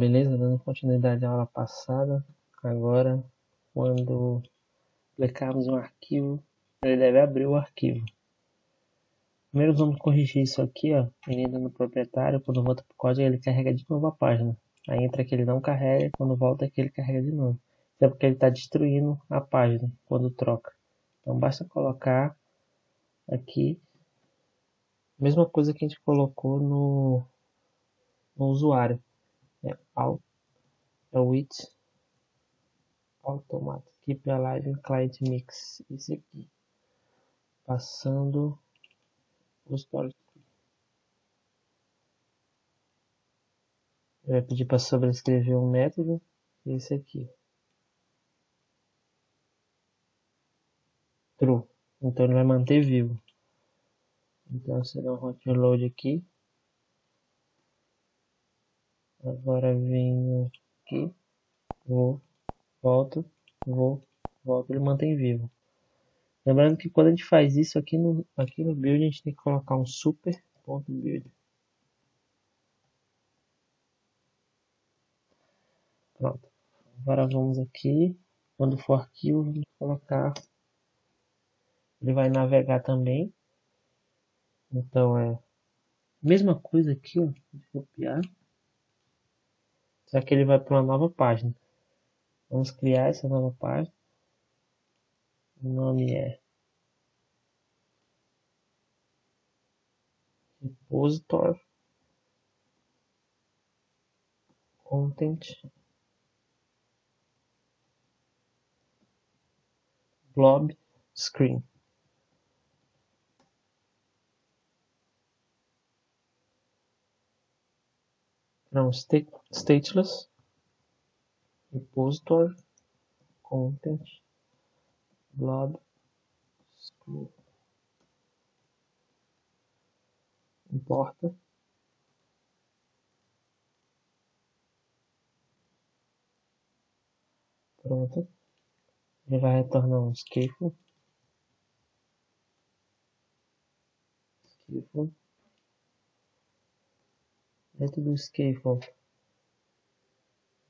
beleza? Dando continuidade à aula passada. Agora, quando clicarmos um arquivo, ele deve abrir o arquivo. Primeiro vamos corrigir isso aqui, ó. Ele entra no proprietário, quando volta para o código ele carrega de novo a página. Aí entra que ele não carrega, quando volta aqui ele carrega de novo. Isso é porque ele está destruindo a página quando troca. Então basta colocar aqui mesma coisa que a gente colocou no, no usuário. É alt, é with automatic keep alive client mix. Esse aqui. Passando o storage. Vai pedir para sobrescrever um método. Esse aqui. True. Então ele vai manter vivo. Então será um hot reload aqui. Agora venho aqui, vou, volto, vou, volto, ele mantém vivo. Lembrando que quando a gente faz isso aqui no, aqui no build, a gente tem que colocar um super ponto build. Pronto. Agora vamos aqui, quando for arquivo, vamos colocar, ele vai navegar também, então é mesma coisa aqui, ó, vou copiar. Só que ele vai para uma nova página. Vamos criar essa nova página. O nome é repositor content blob screen. Não state, stateless. Repository content. Blob importa. Pronto. Ele vai retornar um scaffold scaffold dentro do scaffold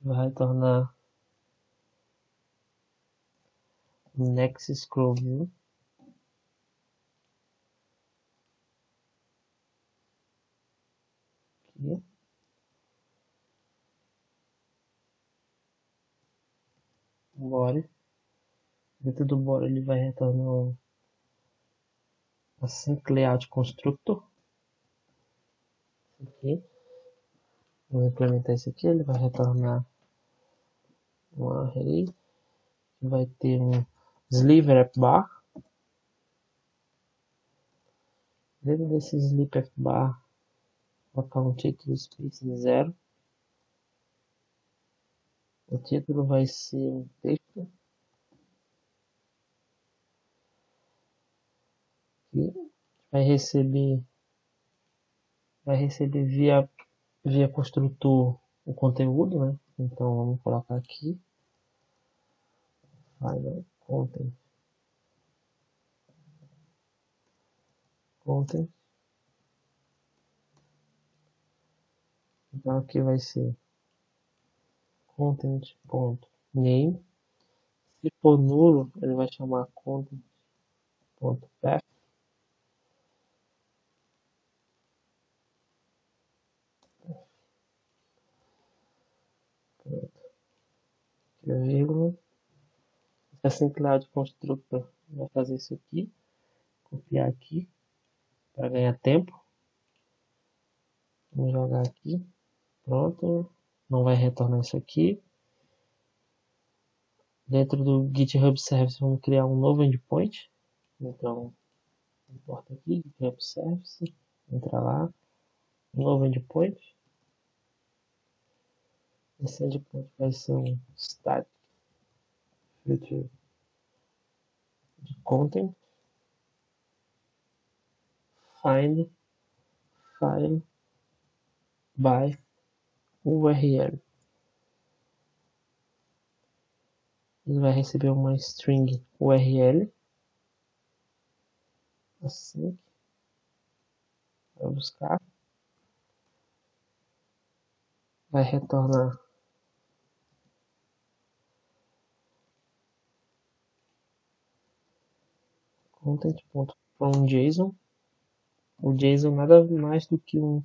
vai tornar next scroll view aqui. Body dentro do body ele vai retornar um assim layout constructor. Aqui Vou implementar isso aqui, ele vai retornar um array que vai ter um app bar. Dentro desse sleep app bar, colocar um título space zero. O título vai ser um texto. Que vai receber vai receber via via construtor o conteúdo, né? Então vamos colocar aqui. Final content. Content. Então aqui vai ser content ponto name se for nulo ele vai chamar content Aqui a vírgula. Cloud Constructor vai fazer isso aqui. Copiar aqui. Para ganhar tempo. Vamos jogar aqui. Pronto. Não vai retornar isso aqui. Dentro do GitHub Service vamos criar um novo endpoint. Então, importa aqui, GitHub Service. Entra lá. Novo endpoint. Endpoint vai ser um static feature de content. Find. File. By. URL. Ele vai receber uma string URL assim. Vai buscar. Vai retornar content.from JSON. O JSON nada mais do que um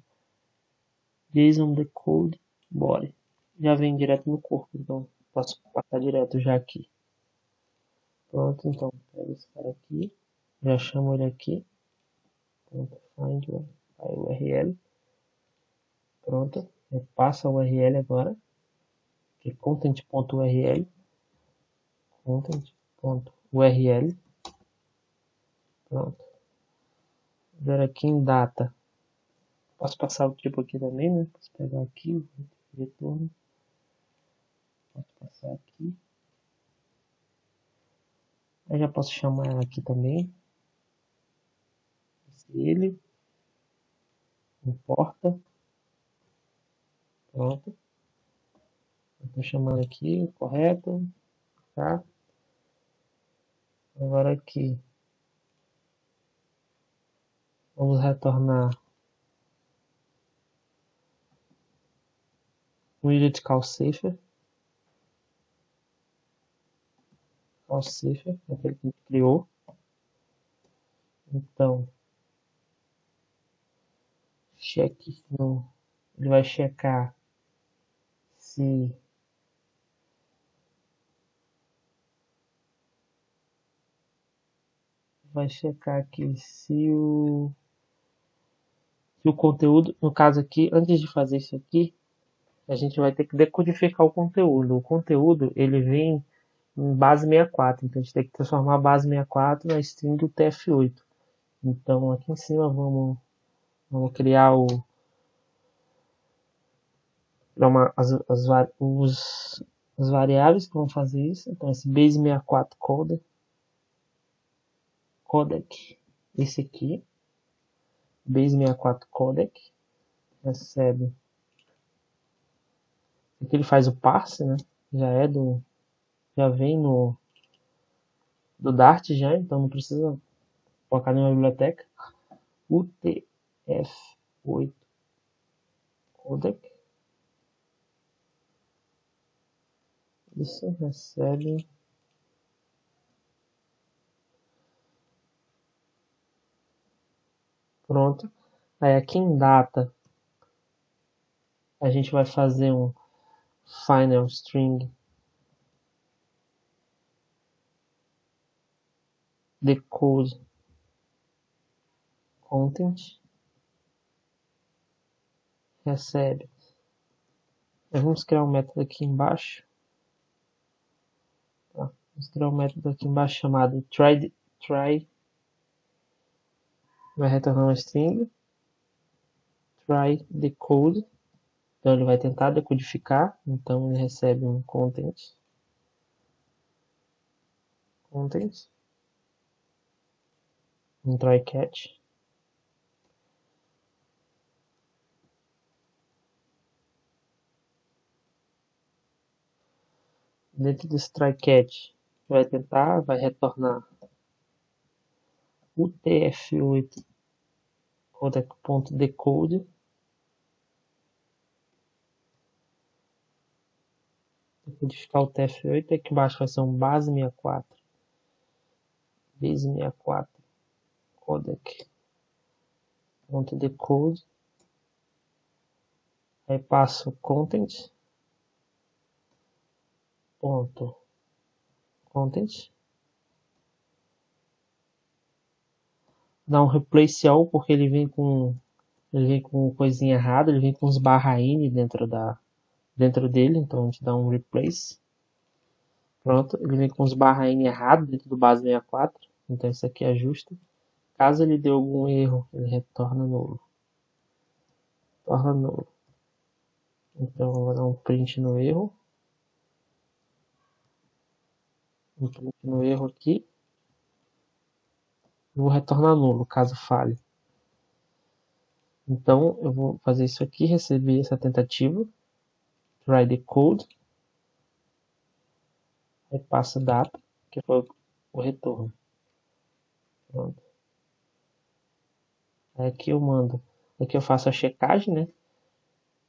JSON decode body. Já vem direto no corpo, então posso passar direto já aqui. Pronto, então pega esse cara aqui, já chamo ele aqui. Pronto, find URL. Pronto, passa o URL agora, que é content.url. Content.url. Pronto. Agora aqui em data. Posso passar o tipo aqui também, né? Posso pegar aqui, retorno. Posso passar aqui. Eu já posso chamar ela aqui também. Ele. Importa. Pronto. Estou chamando aqui, correto. Tá? Agora aqui. Vamos retornar o widget CalSafer. CalSafer, aquele que criou. Então, cheque no, ele vai checar se vai checar aqui se o e o conteúdo, no caso aqui, antes de fazer isso aqui, a gente vai ter que decodificar o conteúdo. O conteúdo, ele vem em base 64, então a gente tem que transformar a base 64 na string do TF8. Então aqui em cima vamos, vamos criar o uma, as, as, os, as variáveis que vão fazer isso. Então esse base64 codec, codec, esse aqui, base64 codec recebe. Aqui ele faz o parse né? Já é do já vem no do Dart já então não precisa colocar nenhuma biblioteca. UTF-8 codec. Isso recebe Pronto. Aí aqui em data a gente vai fazer um final string decode content recebe. vamos criar um método aqui embaixo. Vamos criar um método aqui embaixo chamado try, try vai retornar uma string try decode então ele vai tentar decodificar. Então ele recebe um content. Content. Um try catch. Dentro desse try catch vai tentar vai retornar UTF-8 codec.decode decodificar o TF8 aqui embaixo vai ser um base 64 base 64 codec. Ponto decode. Aí passo content. Ponto. Content dar um replace all porque ele vem com ele vem com coisinha errada, ele vem com uns barra n dentro da dentro dele, então a gente dá um replace. Pronto, ele vem com os barra n errado dentro do base 64, então isso aqui ajusta. Caso ele dê algum erro, ele retorna novo. Torna novo. Então vou dar um print no erro. Um print no erro aqui vou retornar nulo caso falhe. Então eu vou fazer isso aqui, receber essa tentativa, try the code, passa data, que foi o retorno. Pronto. Aí aqui eu mando, aqui eu faço a checagem, né?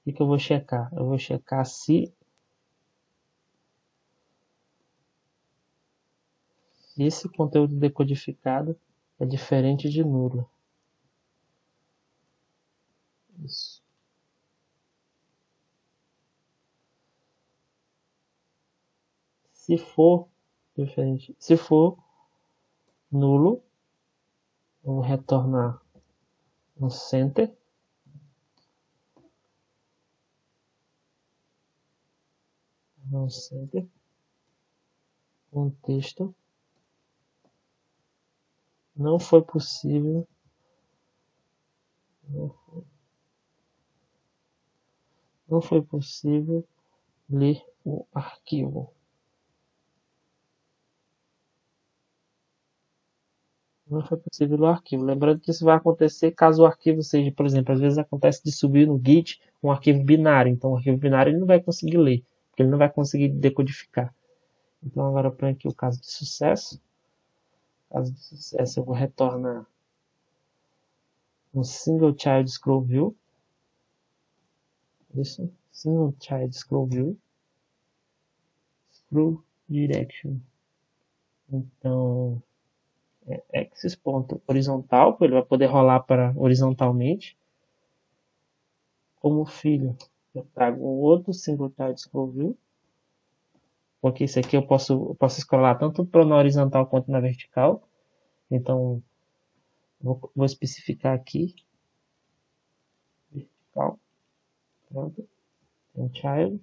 O que eu vou checar? Eu vou checar se esse conteúdo decodificado é diferente de nulo. Isso. Se for diferente, se for nulo, vamos retornar no center. No center. Contexto. Não foi possível. Não foi, não foi possível ler o arquivo. não foi possível o arquivo. Lembrando que isso vai acontecer caso o arquivo seja, por exemplo, às vezes acontece de subir no Git um arquivo binário. Então, o arquivo binário ele não vai conseguir ler, porque ele não vai conseguir decodificar. Então, agora para aqui o caso de sucesso. Sucesso, eu vou retornar um single child scroll view. Isso, single child scroll view. Scroll direction. Então, é, axis ponto horizontal, ele vai poder rolar para horizontalmente. Como filho, eu trago outro single child scroll view. Porque esse aqui eu posso, eu posso escalar tanto na horizontal quanto na vertical. Então, vou, vou especificar aqui. Vertical. Pronto. Um child.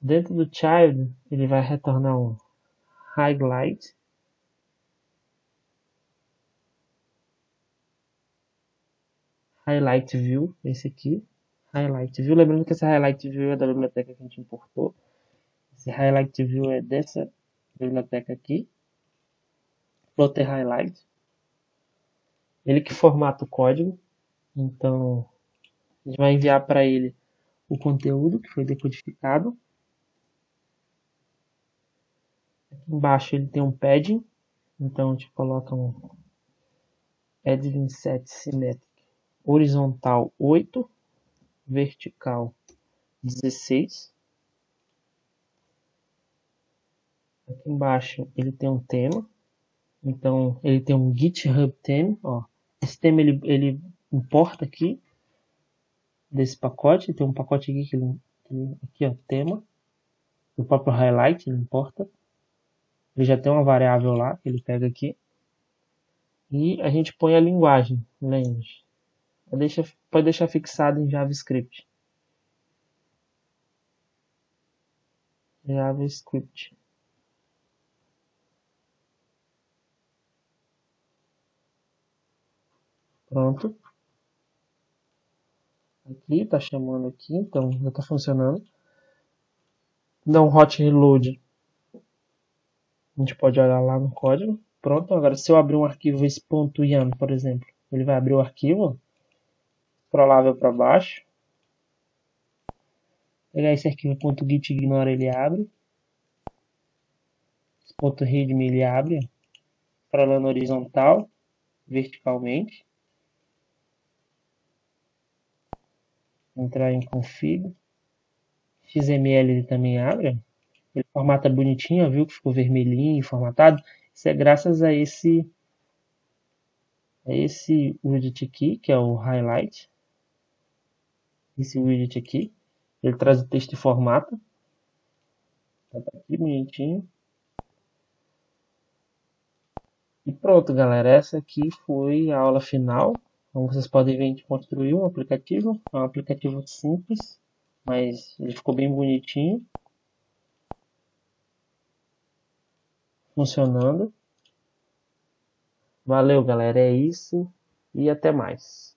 Dentro do child, ele vai retornar um highlight Highlight View, esse aqui. Highlight View, lembrando que esse Highlight View é da biblioteca que a gente importou. Esse Highlight View é dessa biblioteca aqui. Plotter Highlight. Ele que formata o código. Então, a gente vai enviar para ele o conteúdo que foi decodificado. Aqui embaixo ele tem um padding. Então, a gente coloca um add set symmetric horizontal 8, vertical 16. Aqui embaixo ele tem um tema, então ele tem um GitHub theme, ó. Esse tema ele, ele importa aqui desse pacote, tem um pacote aqui que ele, aqui ó, tema, o próprio highlight ele importa. Ele já tem uma variável lá que ele pega aqui. E a gente põe a linguagem, language. Deixa, pode deixar fixado em JavaScript. JavaScript. Pronto. Aqui, tá chamando aqui, então já tá funcionando. Dá um hot reload. A gente pode olhar lá no código. Pronto, agora se eu abrir um arquivo esse ponto .yam, por exemplo, ele vai abrir o arquivo, scrollável para baixo. Pegar esse arquivo .git ignora ele abre. Ponto .readme ele abre. Scrollando horizontal, verticalmente. Entrar em config. XML ele também abre. Ele formata bonitinho, viu que ficou vermelhinho formatado. Isso é graças a esse a esse widget aqui, que é o highlight esse widget aqui. Ele traz o texto em formato. Tá aqui bonitinho. E pronto, galera. Essa aqui foi a aula final. Como vocês podem ver, a gente construiu um aplicativo. É um aplicativo simples, mas ele ficou bem bonitinho. Funcionando. Valeu, galera. É isso. E até mais.